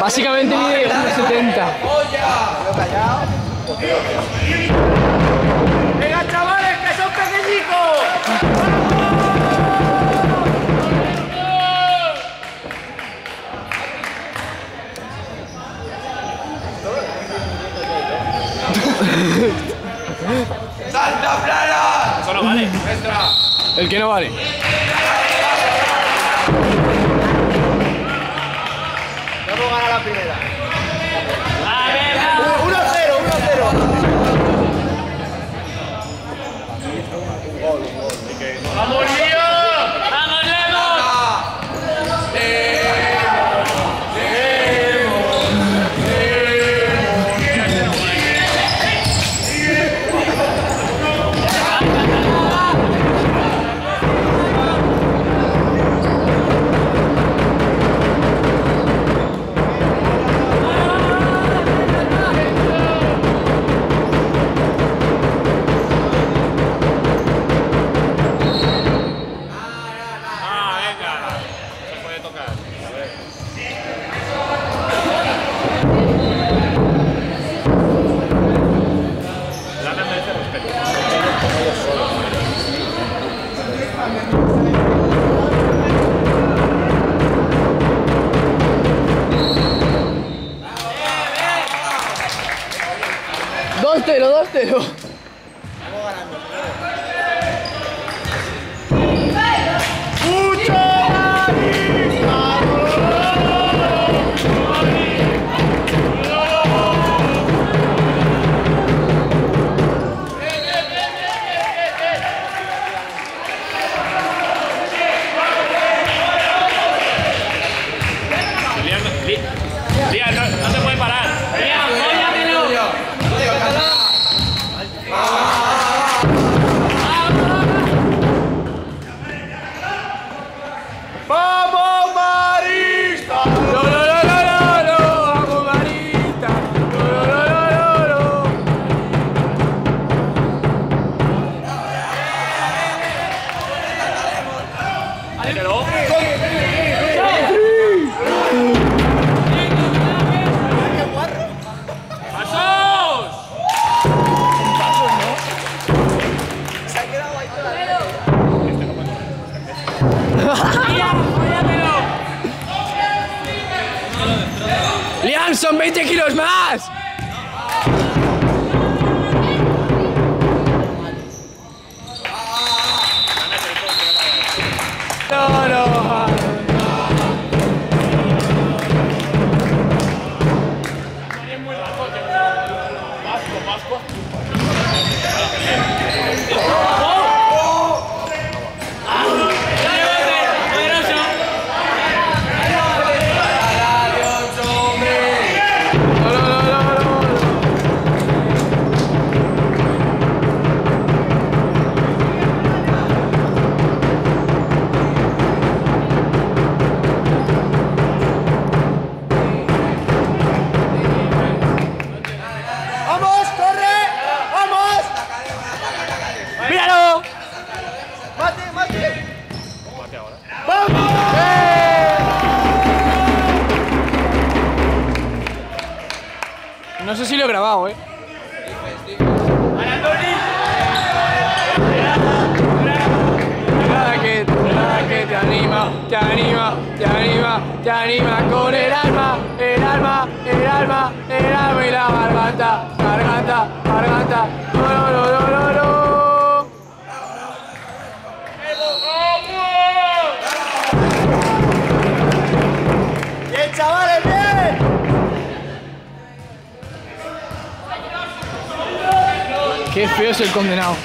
Básicamente mide ah, 1,70. ¡Venga, chavales, que son pequeñicos! ¡Santa plana! Eso no vale. Extra. ¿El que no vale? gana la primera. ってよ。Qué feo es el condenado.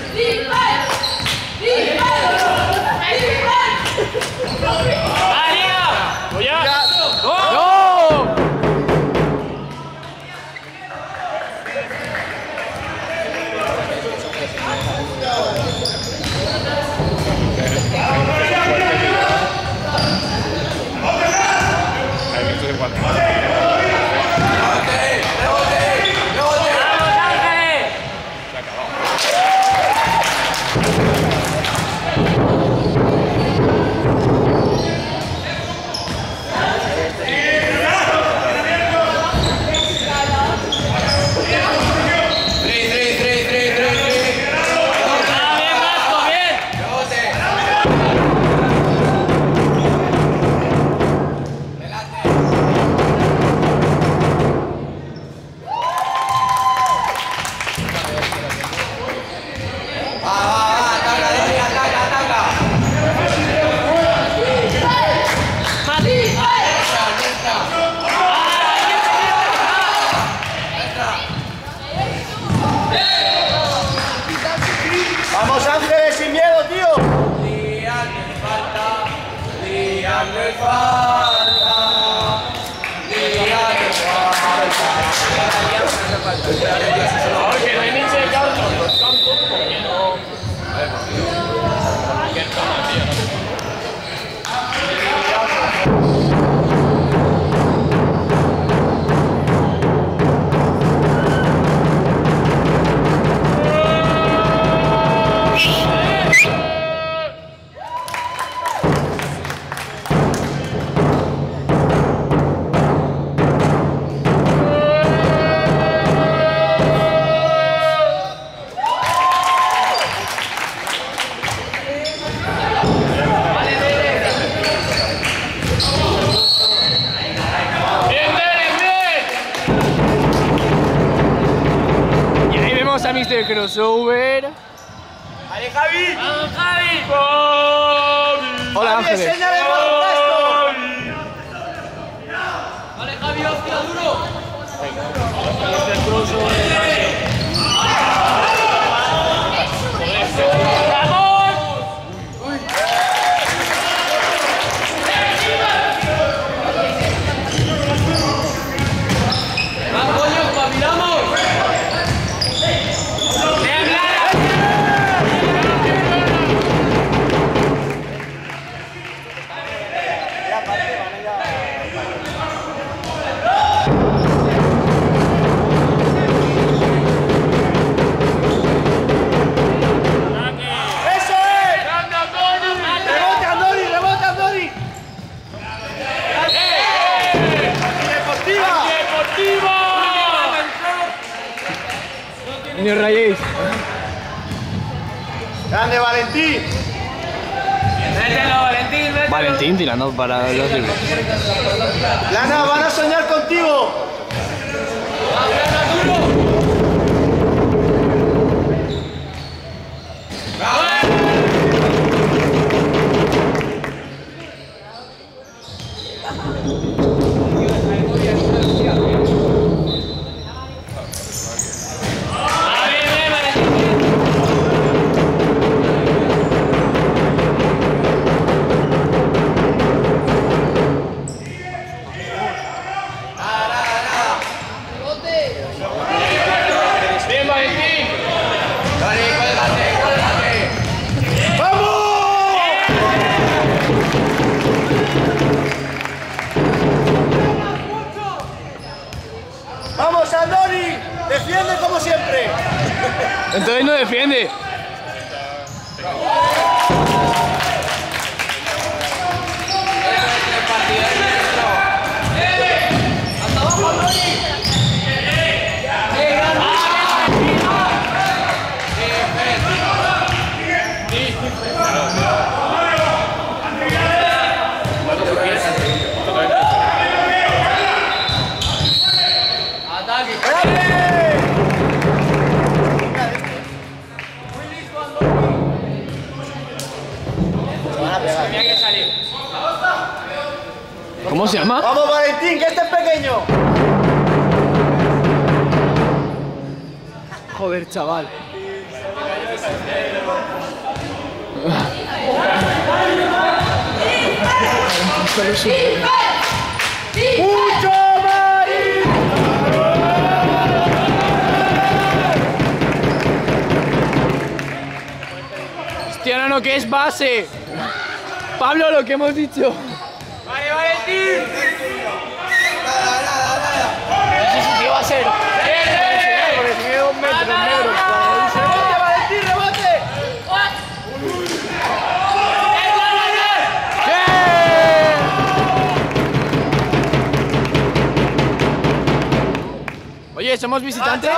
Entonces no defiende. ¿Cómo se llama? Vamos, Valentín, que este es pequeño. Joder, chaval. ¡Mucho Hostia, no, no, que es base. Pablo, lo que hemos dicho. somos visitantes.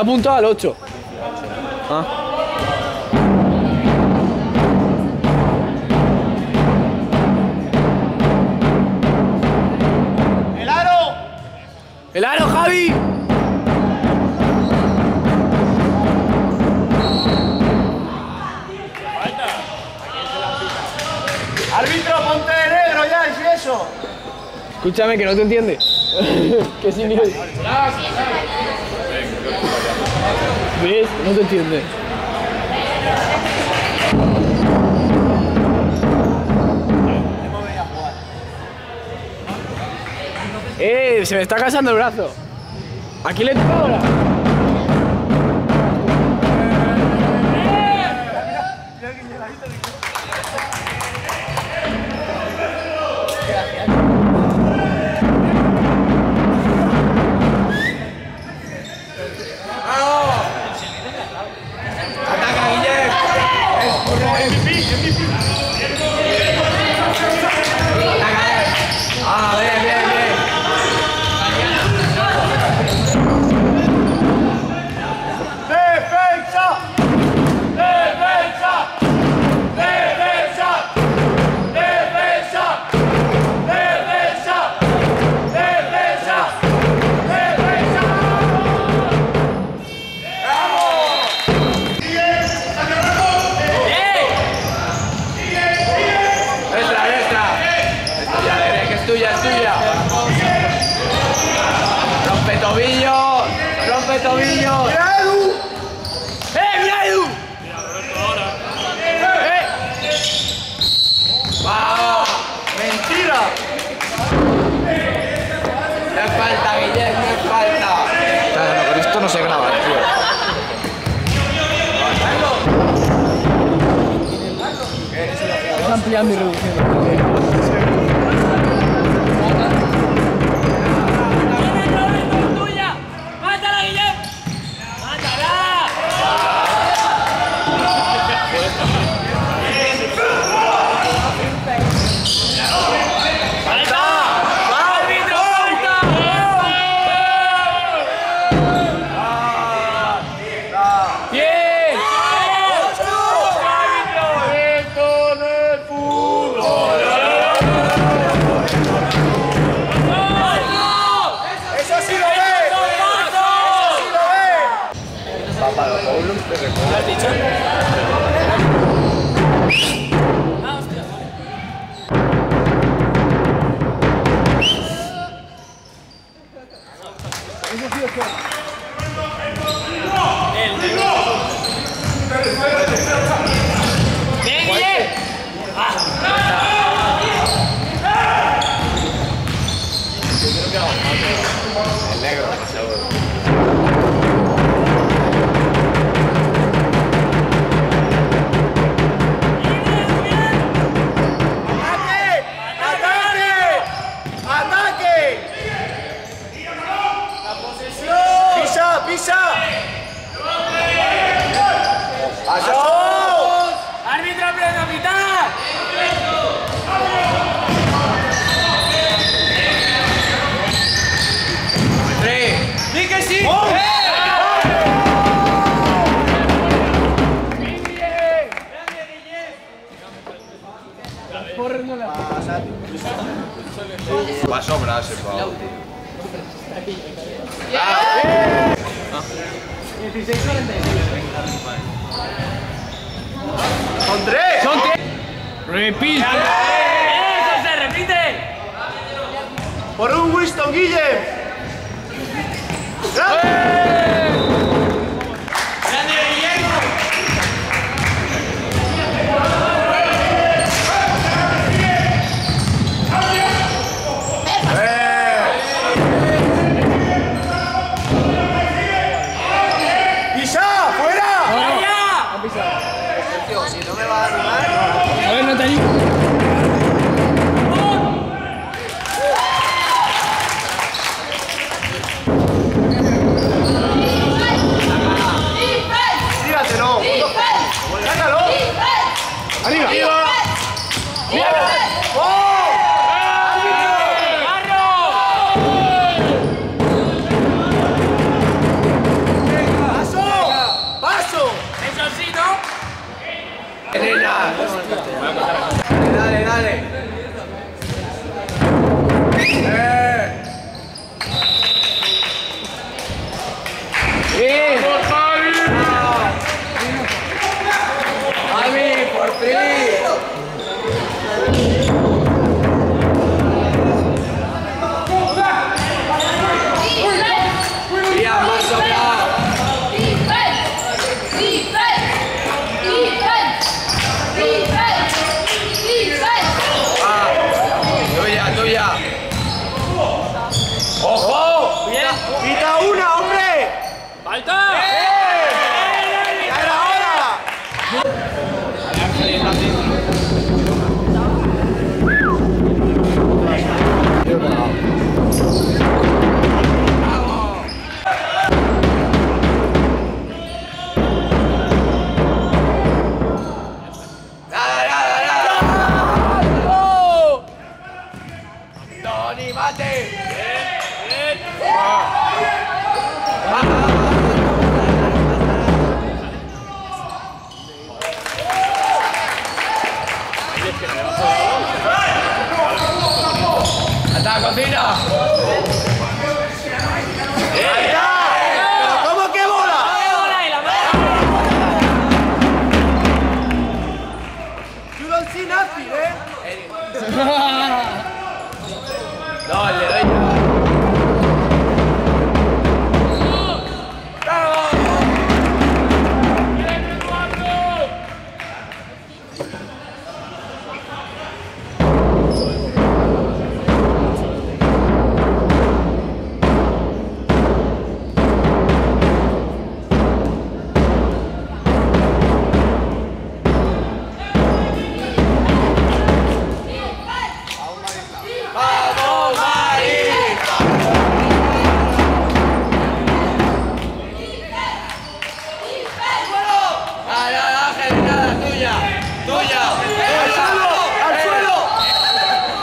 ha apuntado al 8. Ah. ¡El aro! ¡El aro, Javi! Árbitro, ponte de negro ya, es eso. Escúchame, que no te entiende. que. ¿Ves? No te entiende. ¡Eh! Se me está cansando el brazo. Aquí le toca ahora.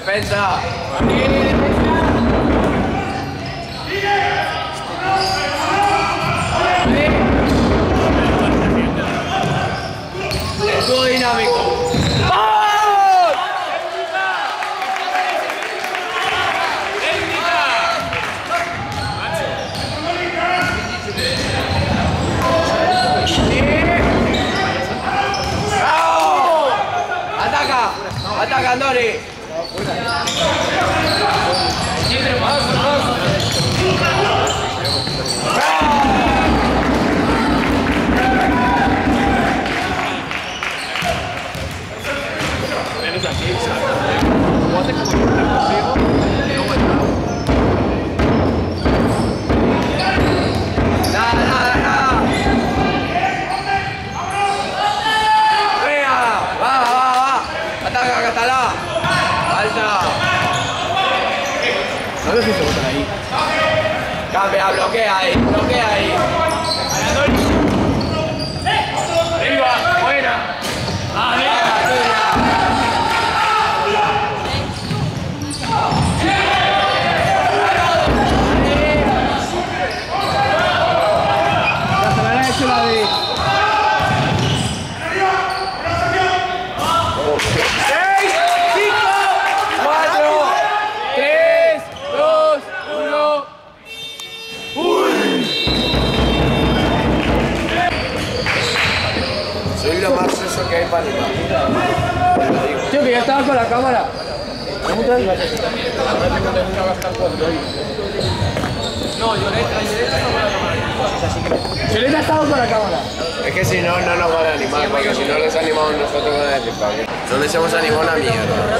Defensa. Dinámico. Ataca, algo a la cámara. No, Yoleta, Yoleta está con la cámara. Yoleta está con la cámara. Es que si no, no nos van a animar, porque si no les animamos nosotros. No les hemos animado mierda.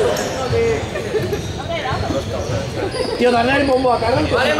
Tío, dale el bombo a Carlos. ¡Vale,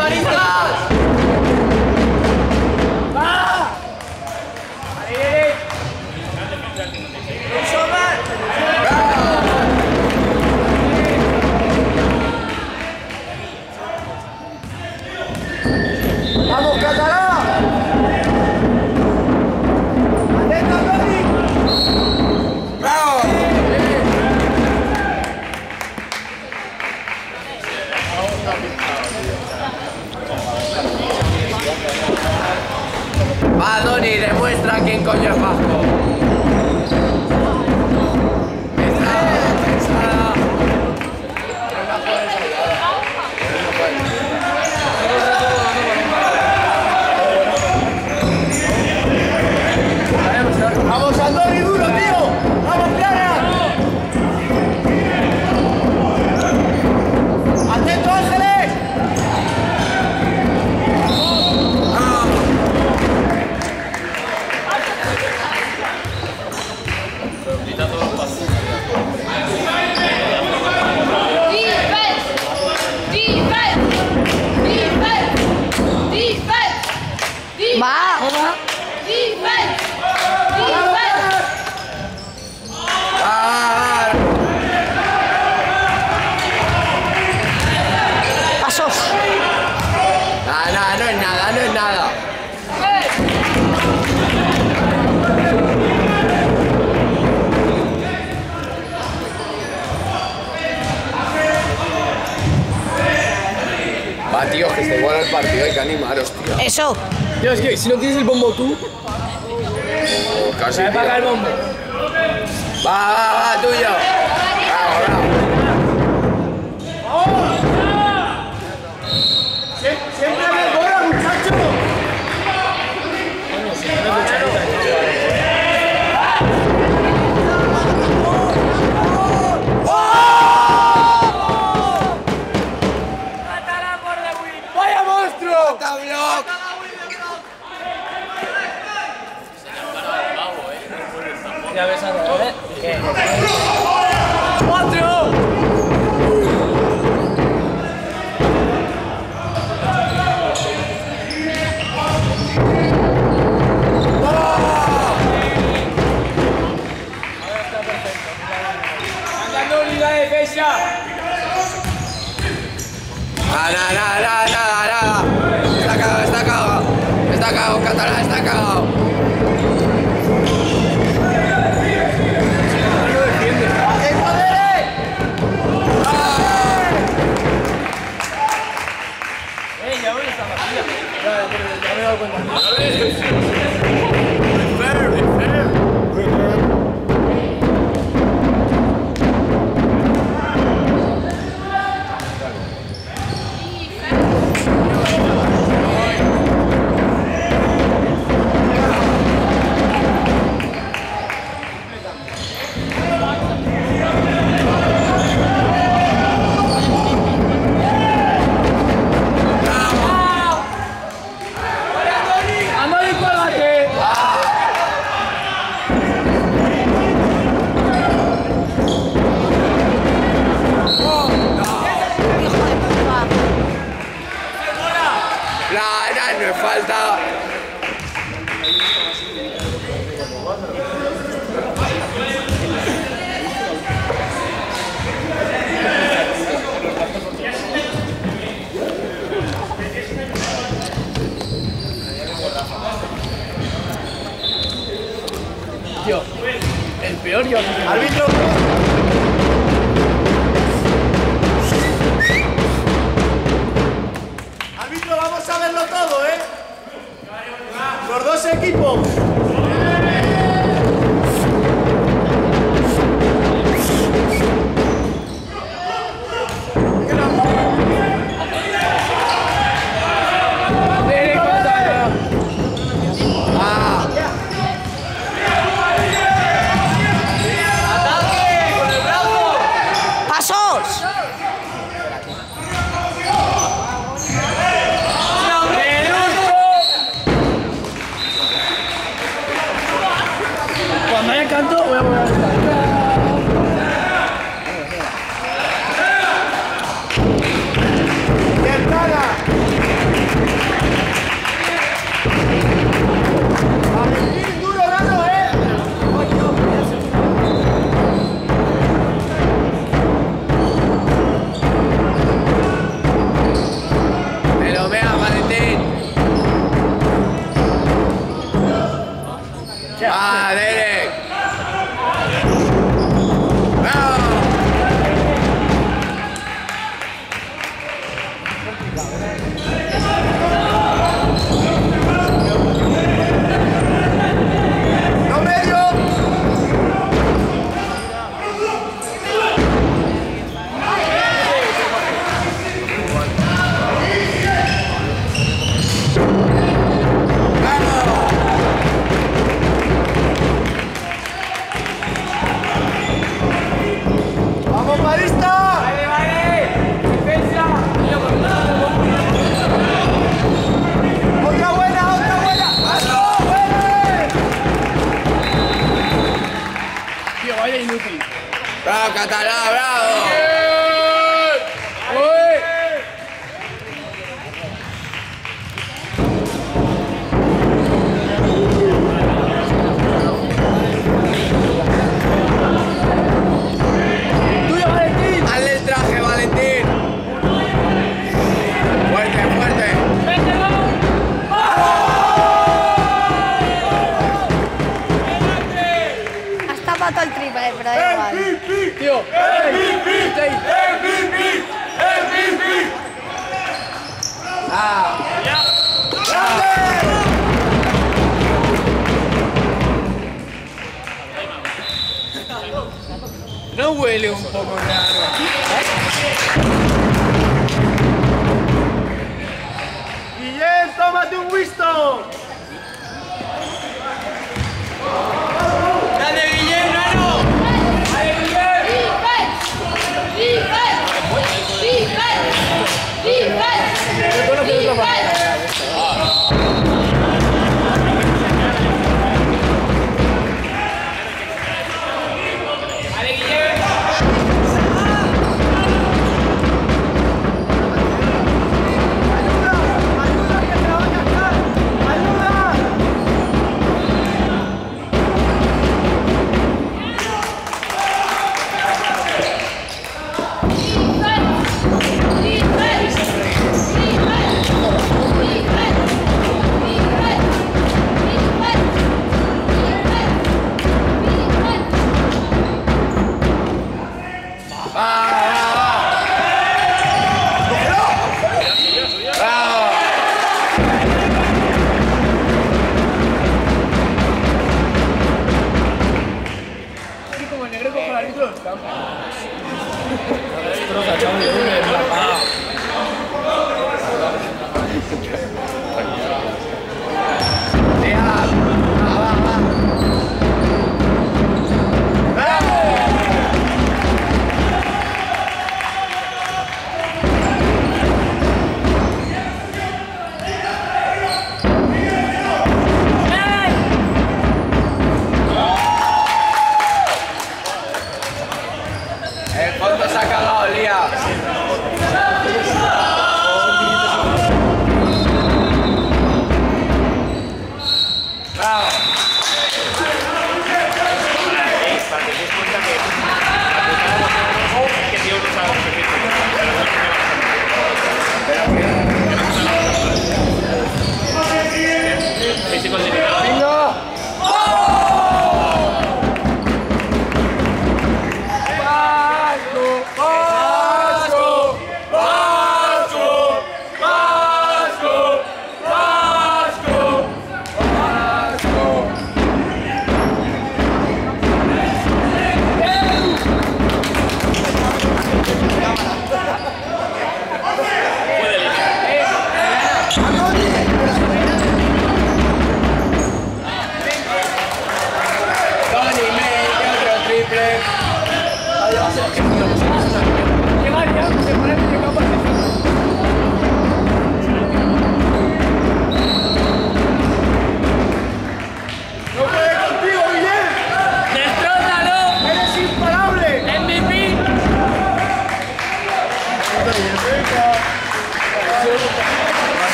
si no tienes equipo.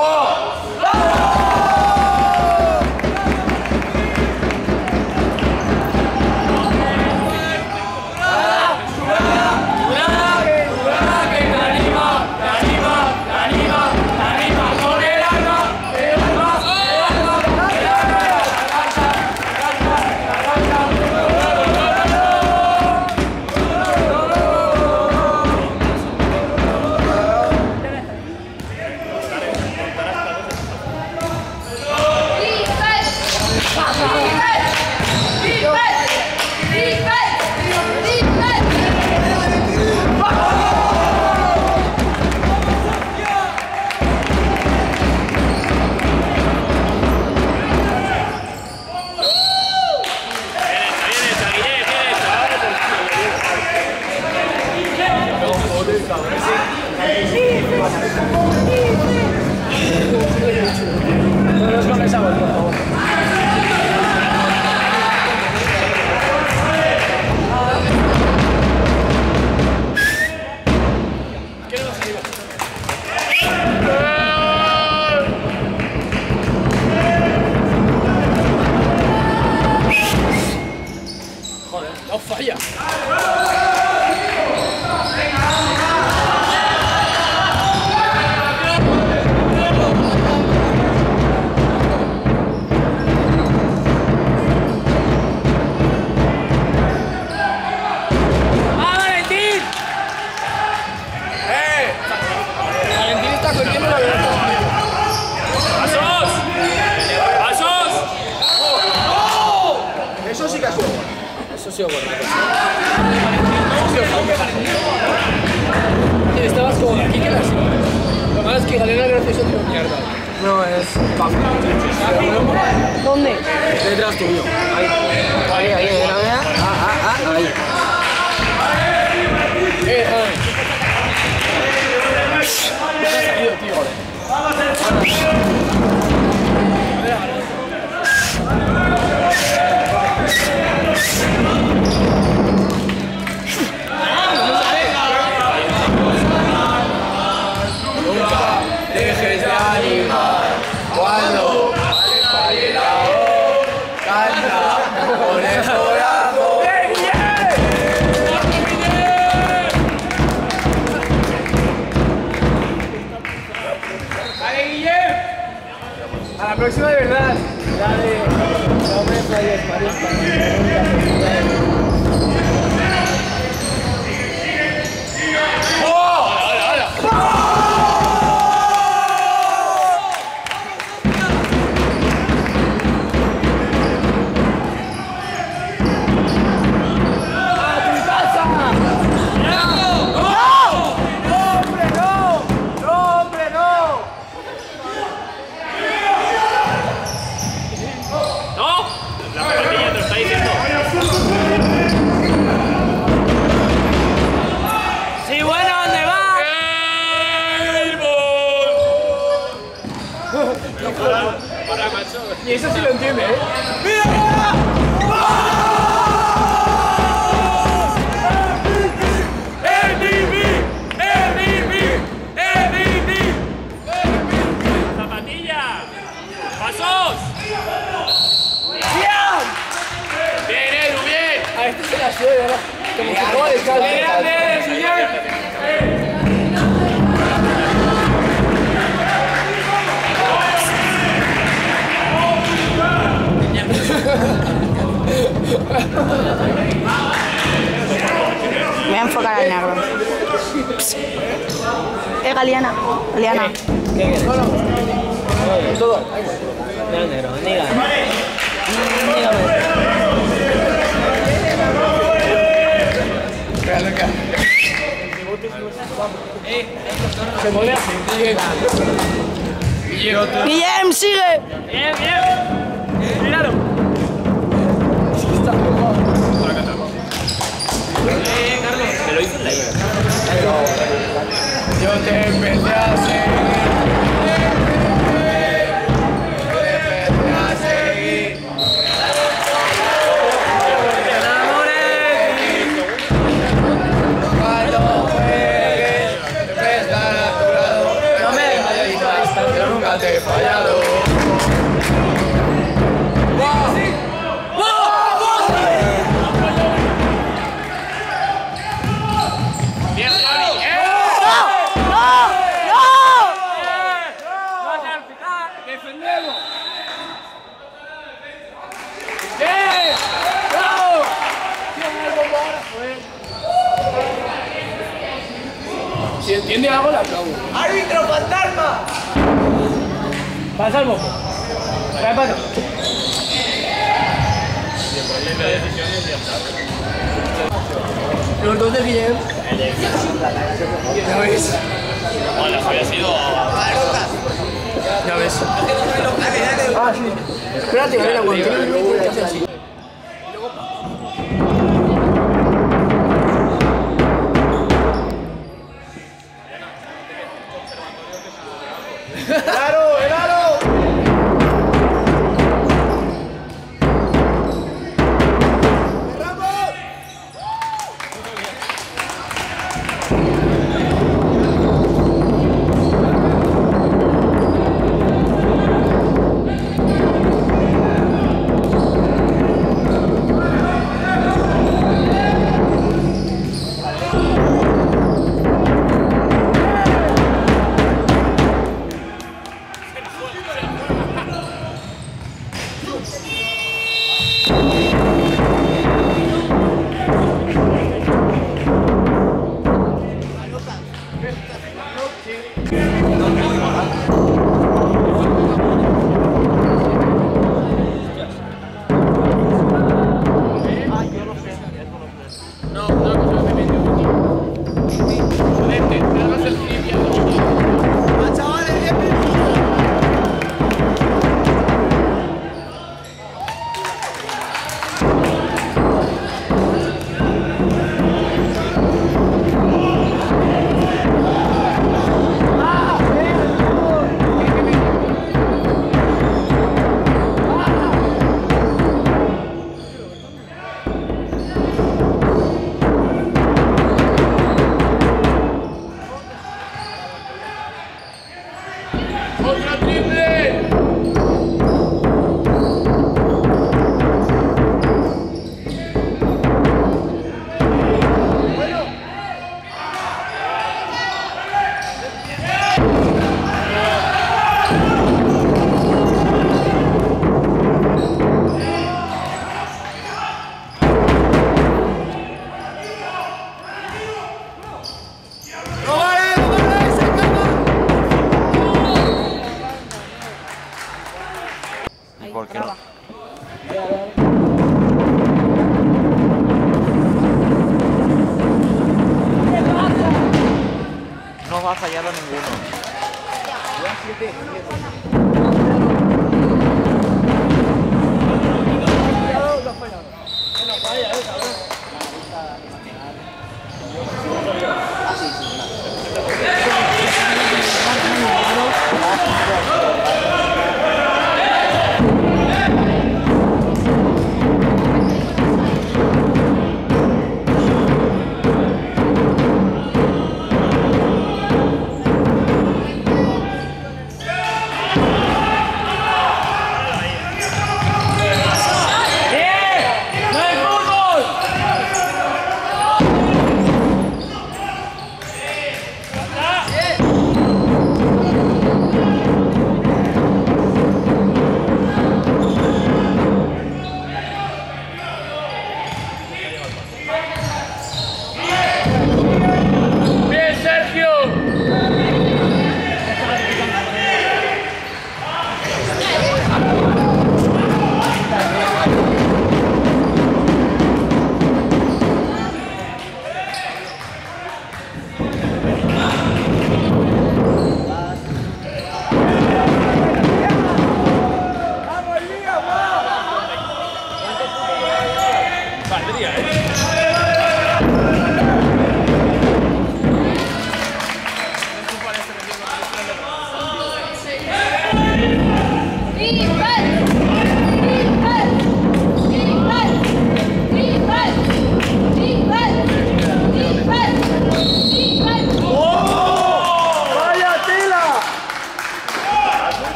Paul. Voy a enfocar al negro. Psst. Eh, Galeana. ¿Qué? Todo. Negro. Dígame. Se. Guillem, sigue. Bien, bien. Eh, Carlos, me lo hice en live. Yo te empecé a hacer. Pasa el moco. Trae para Los dos de Guillem. Ya ves. Bueno, había sido. Ya ves. Ah, sí. Espérate, a ver. Va a ninguno.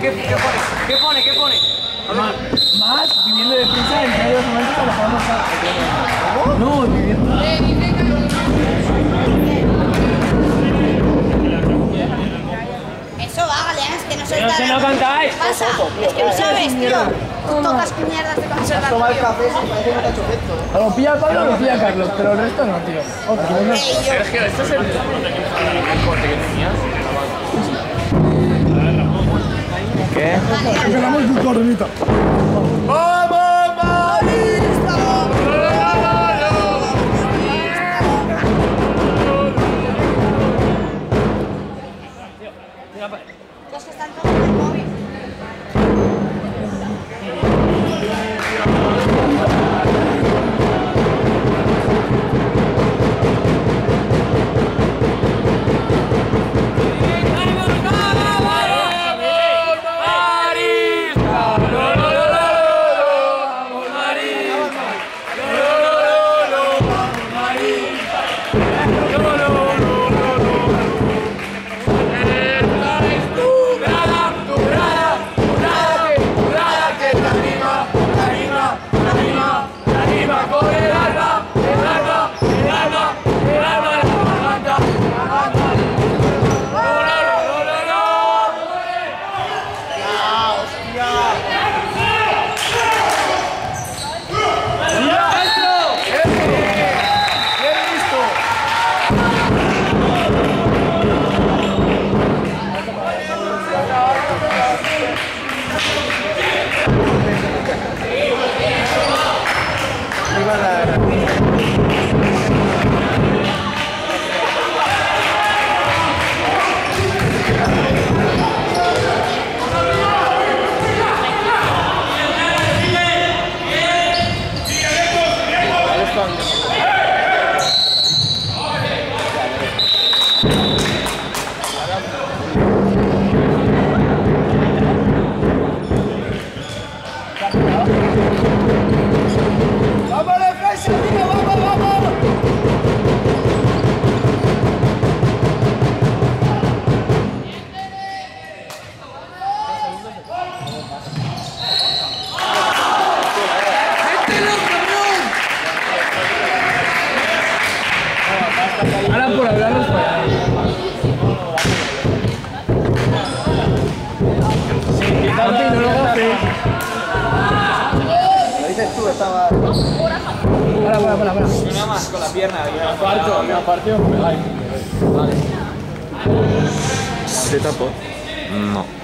¿Qué, qué pone? ¿Qué pone? ¿Qué pone? Más viviendo de prisa entre los momentos de Alejandro Sanz. No, viviendo. Eso va, Galeana, es que no soy Pero si no cantáis. ¿Qué pasa? Es que no sabes, tío. Tú tocas mierdas de conservatorio. A lo pilla Pablo lo pilla Carlos, pero el resto no, tío. Otra, no. Sergio, ¿este es el el corte que tenías? ¿Qué? Ganamos. Ahora Parto, me aparto. Vale. ¿Te tapo? No.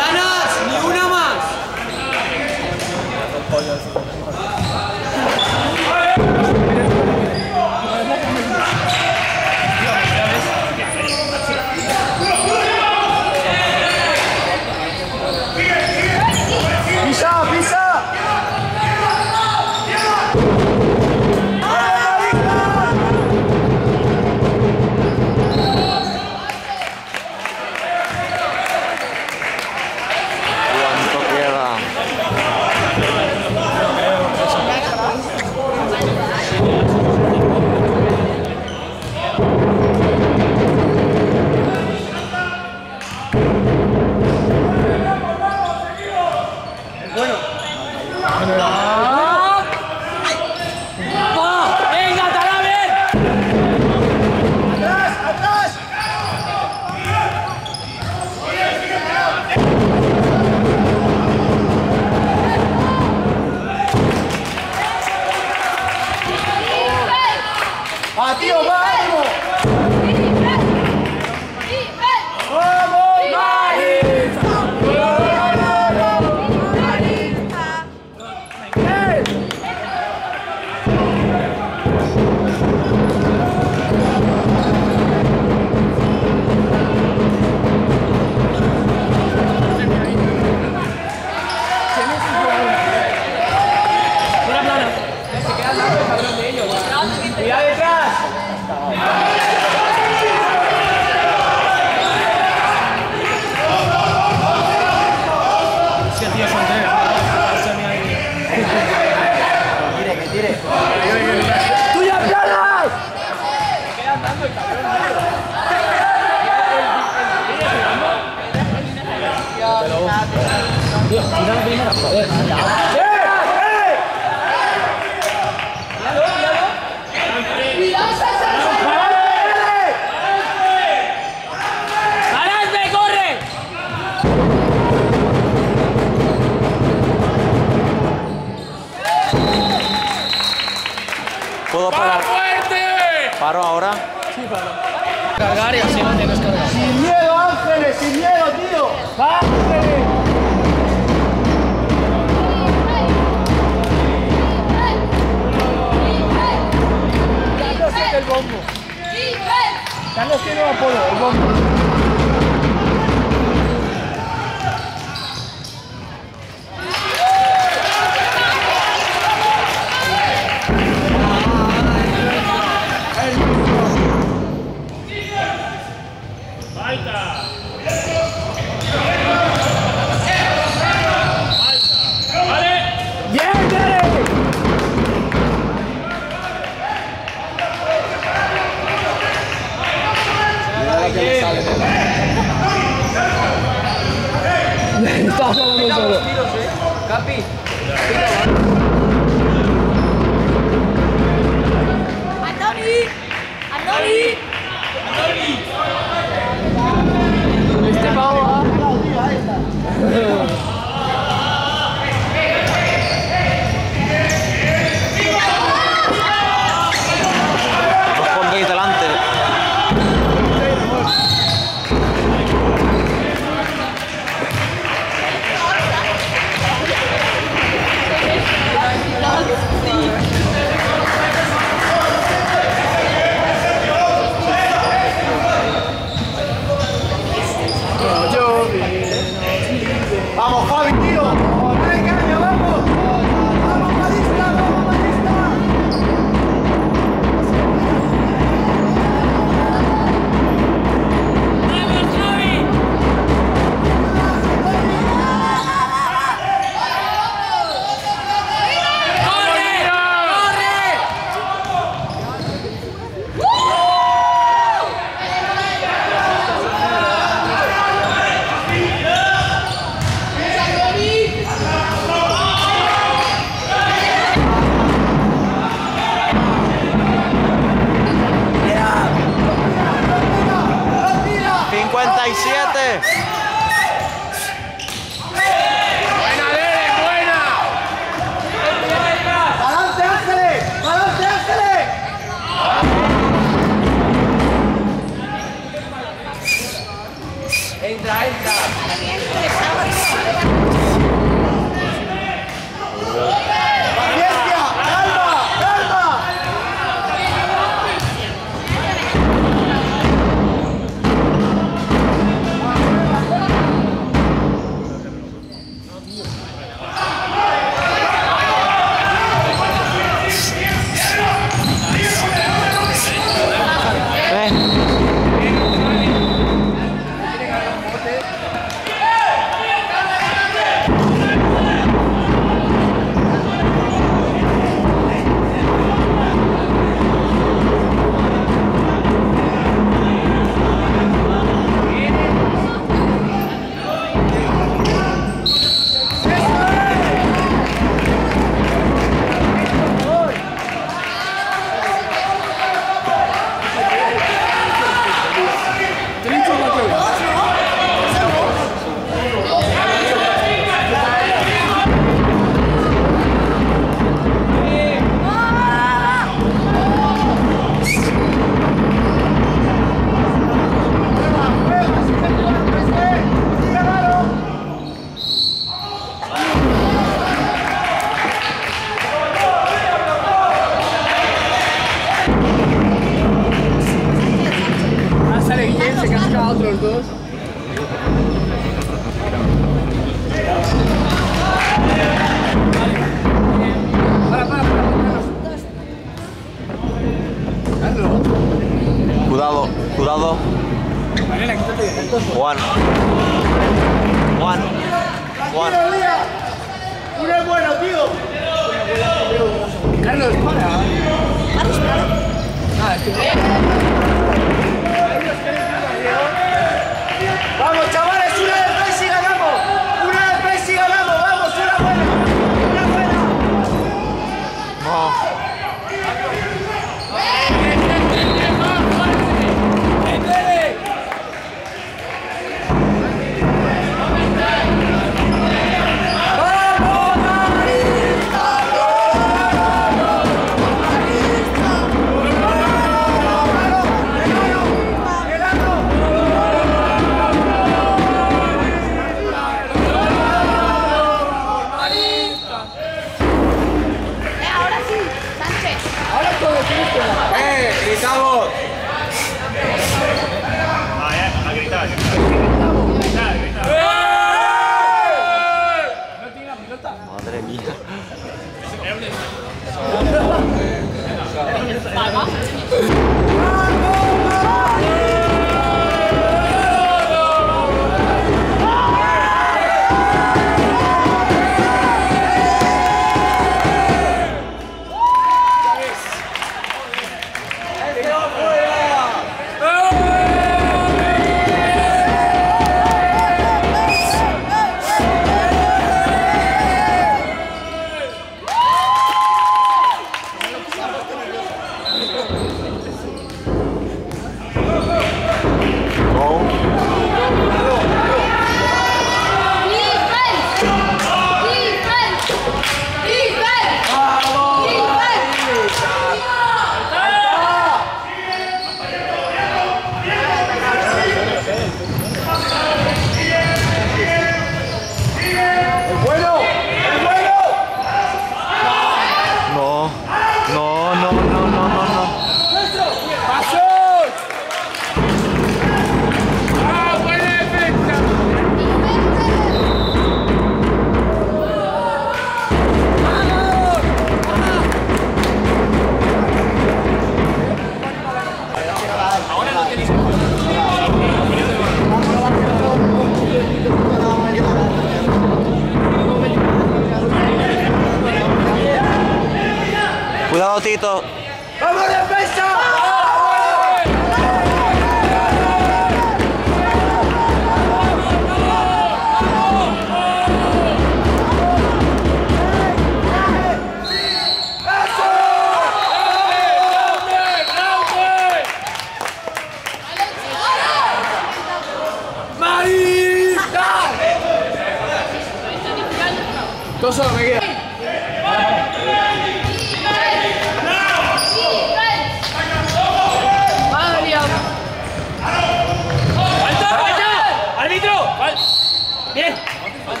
¿No el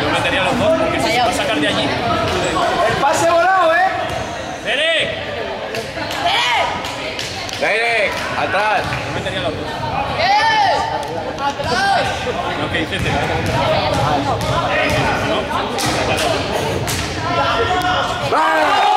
Yo metería los dos porque se va sacar de allí. ¡El pase volado, eh! ¡Derek! Derek, atrás. Yo metería los dos. No, que dices, ¡Derek,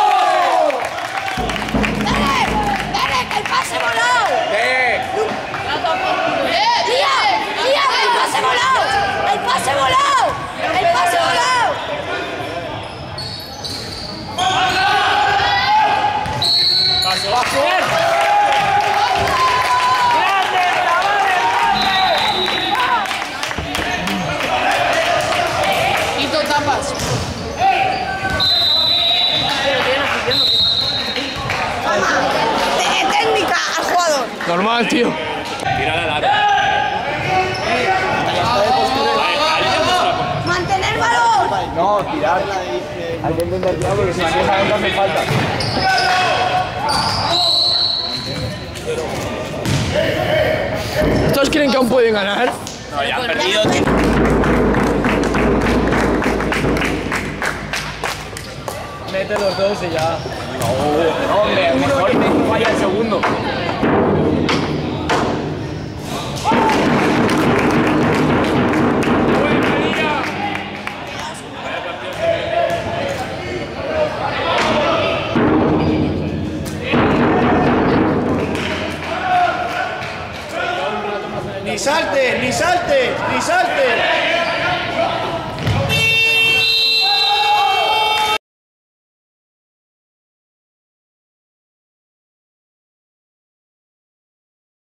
mal, tío. Tira la larga. ¡Mantener balón! No, tirar. Hay que entender claro porque si empieza a entrar me falta. ¿Estos creen que aún pueden ganar? No, ya han perdido. Mete los dos y ya. No, hombre, mejor me falla el segundo. Ni saltes, ni saltes, ni saltes.